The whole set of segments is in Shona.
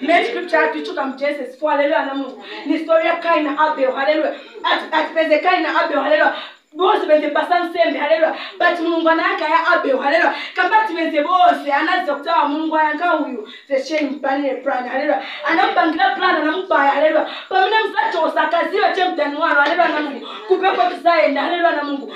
Main scripture yake kutoka Genesis 4 haleluya na Mungu. Ni story ya Kain na Abel haleluya. Ati atipeze Kain na Abel haleluya. bose benzebasa nsembe haleluya but mulungu anagaya abe haleluya kambati benze bose anaziza kuti awa mulungu ayanga uyu zechembanile plan haleluya anamubangira plan anamubaya haleluya pamene mzachosa akaziva chemdani wano haleluya namungu kupepo tizaenda haleluya namungu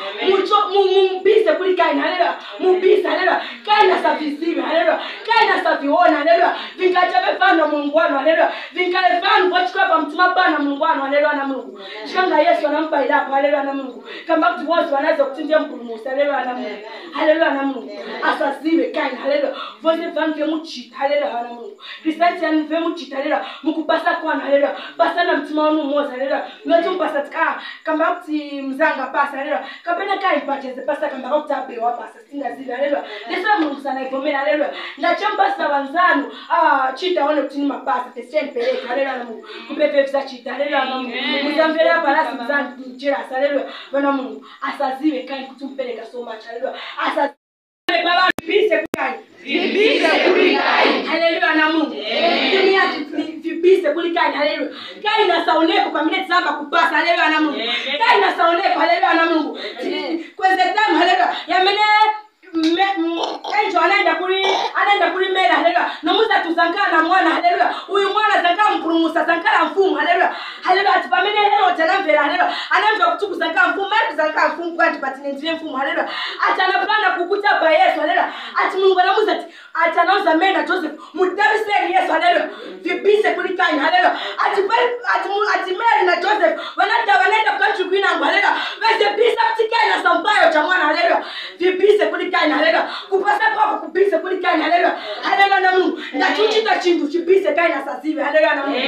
mubize kuli kaina haleluya mubize haleluya kaina savizive haleluya kaina saviona haleluya vingachape fano mulungu wano haleluya vingale fano kwachikwepa mtima pana mulungu wano haleluya namungu chikanga yesu anamubayirapo haleluya namungu ngikhamba kuthi wazibana zokuthi ndiyamgulumusa haleluya namuntu haleluya namuntu asazibe kanye haleluya vone vamve mujita haleluya namuntu risati yani vemu jita haleluya mukubasa kwana haleluya basa na mtima wanu umoza haleluya nothi mbasa ti ka kamba kuthi mzanga basa haleluya kambena kai bajeze basa kamba kuthi abe wa basa singazile haleluya lesa mungu sana ivomela haleluya ngacho mbasa wanzanu ah chita wone kuthi nimabasa the same bele haleluya namuntu kupepe vza chita haleluya namuntu mutambela balasi mzanga njira haleluya vana mungu wangu asaziwe kani kutumpeleka so much haleluya asaziwe baba vibise kani vibise kulikani haleluya na Mungu dunia vibise kulikani haleluya kani na saoneko kwa minute saba kupasa haleluya na Mungu kani na saoneko haleluya na Mungu kweze tamu haleluya yamene enjo anaenda kuri anaenda kuri mera haleluya nomuza tusankara na mwana haleluya uyu mwana sankara mkurumusa sankara mfumu haleluya takafungwa ati patine ndine mfumo haleluya ati anapana kukuta ba yesu haleluya ati mulungu anamuza ati ati anauza mary na joseph mudaviseri yesu haleluya vibize kuli kanyi haleluya ati pali ati ati mary na joseph vanata vanaenda kukachukwi nangu haleluya vese bisa kuti kanyi na sambayo cha mwana haleluya vibize kuli kanyi haleluya kupasa kwako kubize kuli kanyi haleluya haleluya na mungu ndachuchita chindu chibize kanyi na sazive haleluya na mungu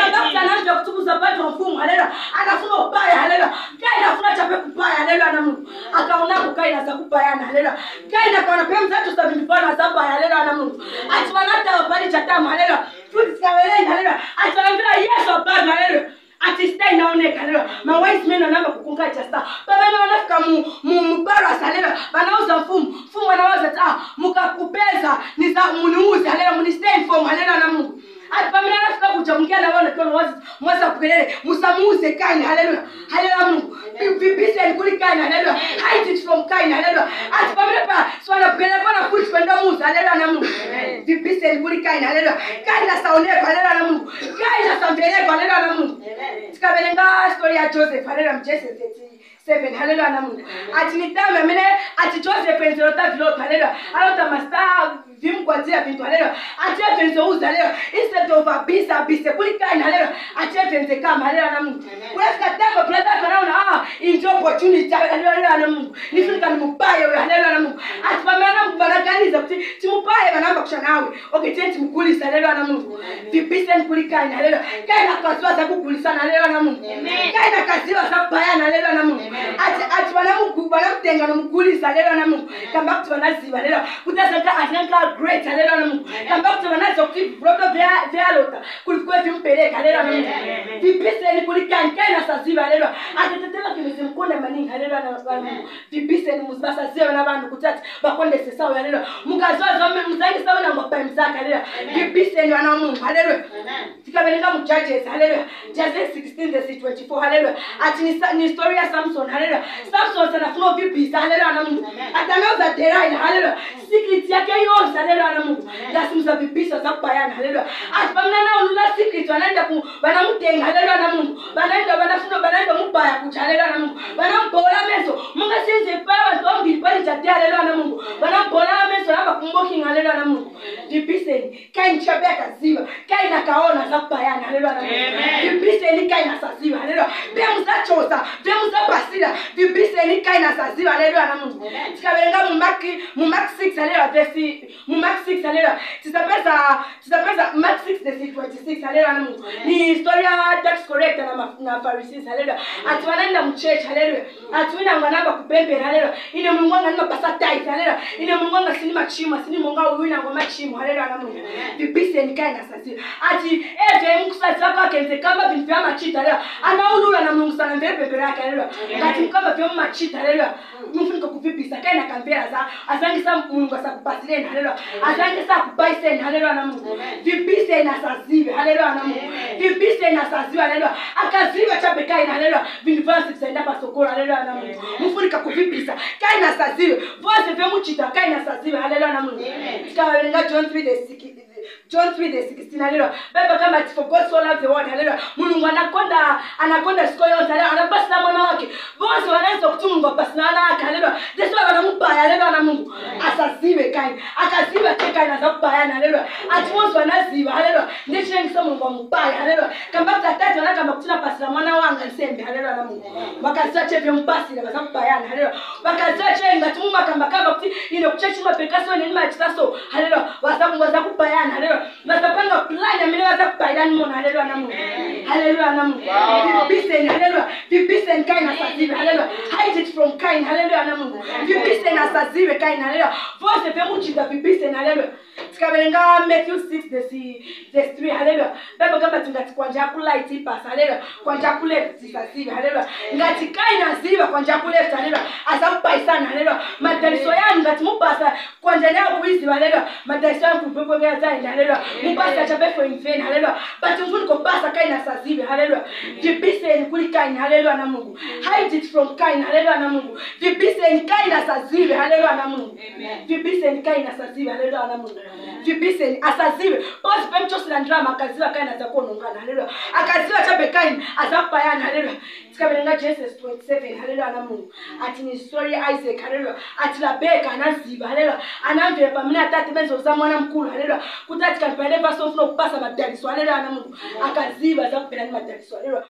kakakuta nambia kutukuza bati wa mfumo haleluya anafuma ubaya haleluya kanyi nafuna chape kubaya haleluya na mungu akaonaku kaina sakupa yana haleluya kaina kaona pe mzatu sabindifana saba haleluya na mungu atiwanata wapali chatamu haleluya tutisikawereni haleluya atiwanavila yesu abana haleluya ati sita inaoneka haleluya mawise men wanamba kukunga chasta baba na wanafika mu mu mbaras haleluya wanauza mfumu mfumu wanauza ta mukakupeza niza muniuze haleluya munistain form haleluya na mungu aifamile anafika kuja mwingia na wana kiona wazi mwaza kupelele musamuze Cain haleluya haleluya Mungu bibisa ni kuli Cain haleluya hide it from Cain haleluya aifamile pa swala kupelele kwa na kuti kwenda muza haleluya na Mungu bibisa ni kuli Cain haleluya Cain na saone kwa haleluya na Mungu Cain na sambele kwa haleluya na Mungu tikabele nga story ya Joseph haleluya mchese 7 haleluya na Mungu ati ni tamu amene ati Joseph ndiro tavilo haleluya alota masaa vimkwanzia vitu haleluya ati ngizowuzalelwa isetova bisa bise kulikai nalelwa atevenzekama alela namuntu kulesikatembo bratakanaona a ah, inje opportunity alelwa alela namuntu nifunikanimupaye uyo alelwa namuntu atipamela namukubanakaniza kuti timupaye vanoamba kushanawe okitieti mukulisa lelwana munhu vibise nikulikai nalelwa kaina kaziwa za kugulisa nalelwana munhu kaina kaziwa za baya nalelwana munhu ati vanamutenga nomugulisa lelwana munhu kamba kuti vanaziva lelwa kutasaka atinanka great alelwana munhu kamba kuti vanaziva kuti viroto vyalota kulikuwe vimubereka lelwana munhu vibise nikulikani kaina saziva lelwa atitetemakimizimukonda maningi alelwana munhu vibise nimuzi vasaziva na vanhu kuti ati vakondesesawo yalelwa mukaziwa zamuzai ngiqalise wena ngobhemsa haleluya ngibiseni wena omungu haleluya sikabenikamujajes haleluya jaze 16 zesi 24 haleluya athi nistori yasamson haleluya samson sanafuna ukibhisa haleluya namungu atangazadelaile haleluya sikrit yakhe yonse haleluya namungu ngasimzabibhisa zakubayana haleluya athi bamnanaonula sikrit wanaenda banamudenga haleluya namungu banaenda banafuna banaenda mubaya kutsha haleluya namungu banambola meso mungasenze pa bantu bamubili palijade haleluya namungu banambola meso namba kumbokinga haleluya mwana mungu nipiseni kai nchebea kaziwa kai nakaona zakupa kayana vimbiseni kaina saziva lelo vemu zajosa vemu zabasila vimbiseni kaina saziva lelo ana munhu tikaverenga mumak mumak six alelo vesi mumak six alelo tisapeza tisapeza mak six vesi twenty six alelo ana munhu ni histori ya tax collector na na pharisees alelo ati vanaenda muchurch alelo ati vina ngwananga kubembera alelo ine mungu wanga nimabasa tight alelo ine mungu wanga sini machimo sini mungu wanga uyu nangwa machimo alelo ana munhu vimbiseni kaina saziva ati ejemu mungusa zako akenze kamba mm. vinhu vya machita lelo anaunula namungusa namvere bhebhero yake lelo ngati mukamba vya mumachita lelo mufunika kuvibhisa kaina kamvera za azange samungu asakubhasireni halelo azange sakubaiseni halelo anamungu vibhiseni asazive halelo anamungu vibhiseni asazive halelo akazive chabe kaina halelo vinhu vyose vizaenda pasokolo halelo anamungu mufunika kuvibhisa kaina asazive vose vyemuchita kaina asazive halelo anamungu tikaverenga john 3 the john 3 the 16 alelwa babekamba ti for god so love the world alelwa mulungu anakonda anakonda siko yose alelwa anabasina mwana wake bose wanaweza kuti mungu abasina ana ake alelwa desiwa wanamubaya alelwa na mungu asaziwe kaini akaziwa ke kaini azakubaya na alelwa ati bose wanaziwa alelwa ndechine ndiso mungu wamubaya alelwa kamba kuti atati wanakamba kuti nabasina mwana wanga nsembe alelwa na mungu wakaziwa che vyomubasira wazakubaya na alelwa wakaziwa che ngati mumakamba kamba kuti ino kuchechimapekasiwe nenimachisa so alelwa wazakubaya na alelwa vatokonga pulana mina va ta ku bayelani munhu haleluya na munhu haleluya na munhu vibiseni haleluya vibiseni kayini asaziwe haleluya hided from kayini haleluya na munhu vibiseni asaziwe kayini haleluya vose ve ku jinda vibiseni haleluya tikavele nga matthew six ves three haleluya bebe kamba tingati kwanje a ku light ibasa haleluya kwanje a ku left sisaziwe haleluya ngati kayini aziva kwanje a ku left haleluya aza ku bayisana haleluya madaliso yanu ngati mubasa kondlela ukuyiziwa lelwa madayiso yangu mpimpongeyathi ayindlalelwa ngubasachabefo imfeni halelwa but ngifuna ngobasa kayini asazibe halelwa ngibiseni kuli kayini halelwa namungu hide it from kayini halelwa namungu ngibiseni kayini asazibe halelwa namungu ngibiseni kayini asazibe halelwa namungu ngibiseni asazibe bose bemtshosela ndrama akaziwa kayini azakuonongana halelwa akaziwa chabe kayini azakubayana halelwa sikabele ngajesus 27 halelwa namungu athi nisori isaac halelwa athi labeka anaziba halelwa anandoyeba mina atati bezoza mwana mkulu haleluya kuti atikabhaile vasofuna kupasa madaliso haleluya ana mungu akaziva za kubhela ni madaliso haleluya